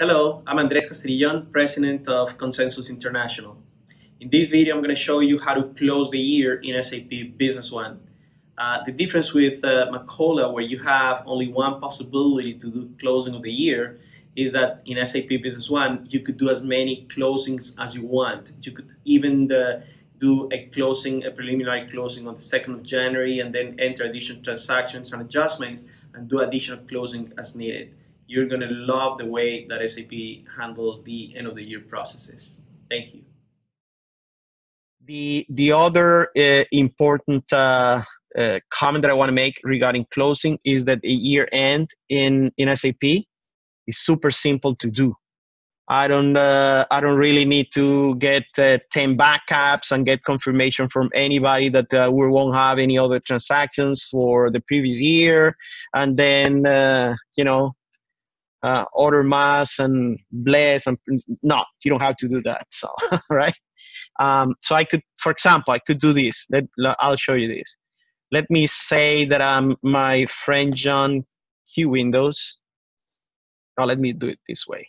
Hello, I'm Andres Castrillon, President of Consensus International. In this video, I'm going to show you how to close the year in SAP Business One. Uh, the difference with uh, Macola, where you have only one possibility to do closing of the year, is that in SAP Business One, you could do as many closings as you want. You could even uh, do a closing, a preliminary closing on the 2nd of January, and then enter additional transactions and adjustments and do additional closing as needed you're going to love the way that SAP handles the end of the year processes. Thank you. The, the other uh, important uh, uh, comment that I want to make regarding closing is that the year end in, in SAP is super simple to do. I don't uh, I don't really need to get uh, 10 backups and get confirmation from anybody that uh, we won't have any other transactions for the previous year and then uh, you know uh, order mass and bless and no you don't have to do that so right? Um, so i could for example i could do this. Let, i'll show you this. Let me say that i'm my friend john q windows. Now let me do it this way.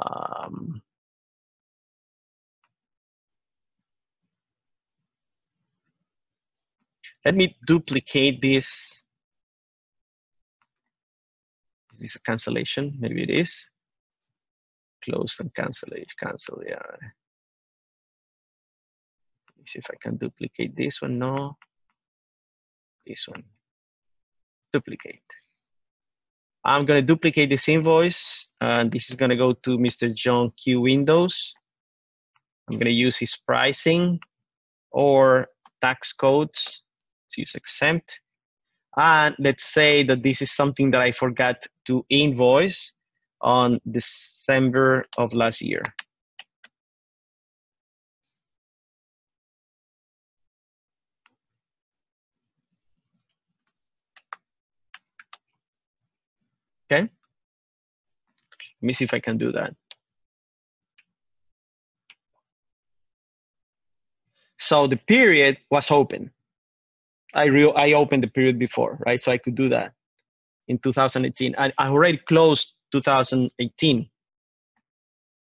Um, let me duplicate this this a cancellation? Maybe it is. Close and cancel it. Cancel, yeah. Let me see if I can duplicate this one. No. This one. Duplicate. I'm going to duplicate this invoice, and this is going to go to Mr. John Q. Windows. I'm going to use his pricing or tax codes to use exempt. And let's say that this is something that I forgot to invoice on December of last year. Okay. Let me see if I can do that. So the period was open. I re- I opened the period before, right? So I could do that in 2018. I, I already closed 2018,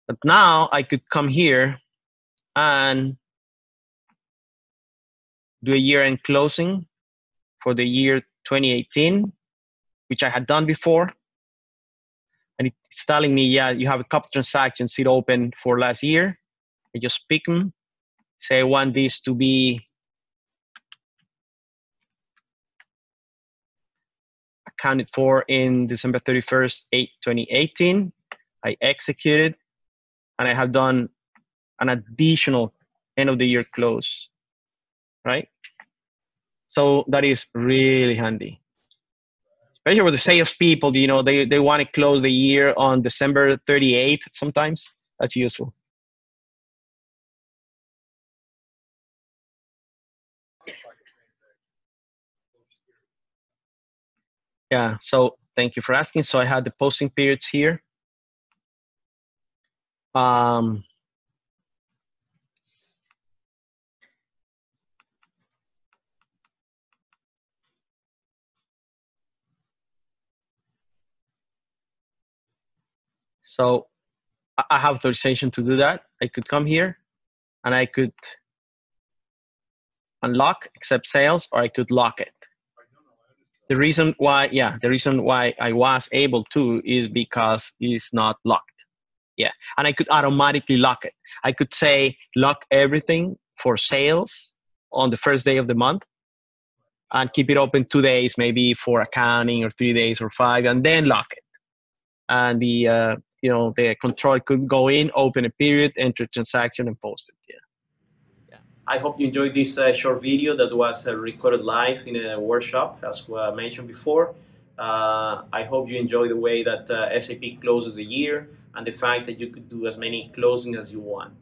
but now I could come here and do a year-end closing for the year 2018, which I had done before. And it's telling me, yeah, you have a couple transactions it open for last year. I just pick them, say I want this to be accounted for in December 31st, 8, 2018. I executed and I have done an additional end of the year close, right? So that is really handy. Especially with the salespeople, you know, they, they want to close the year on December 38th sometimes. That's useful. Yeah, so thank you for asking. So I had the posting periods here. Um, so I have authorization to do that. I could come here and I could unlock, accept sales, or I could lock it the reason why yeah the reason why i was able to is because it's not locked. Yeah and i could automatically lock it. I could say lock everything for sales on the first day of the month and keep it open two days maybe for accounting or three days or five and then lock it. And the uh, you know the control could go in open a period enter transaction and post it yeah I hope you enjoyed this uh, short video that was uh, recorded live in a workshop, as I mentioned before. Uh, I hope you enjoy the way that uh, SAP closes the year and the fact that you could do as many closing as you want.